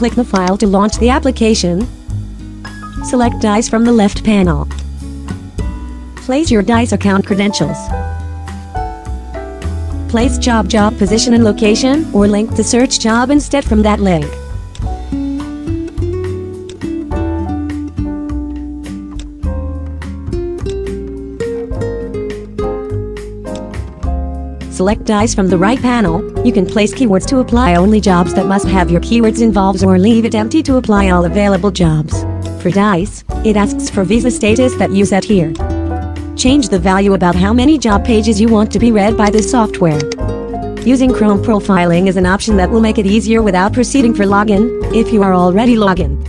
click the file to launch the application. Select Dice from the left panel. Place your Dice account credentials. Place job job position and location or link the search job instead from that link. Select Dice from the right panel. You can place keywords to apply only jobs that must have your keywords involved or leave it empty to apply all available jobs. For Dice, it asks for visa status that you set here. Change the value about how many job pages you want to be read by the software. Using Chrome profiling is an option that will make it easier without proceeding for login, if you are already logged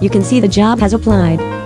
You can see the job has applied.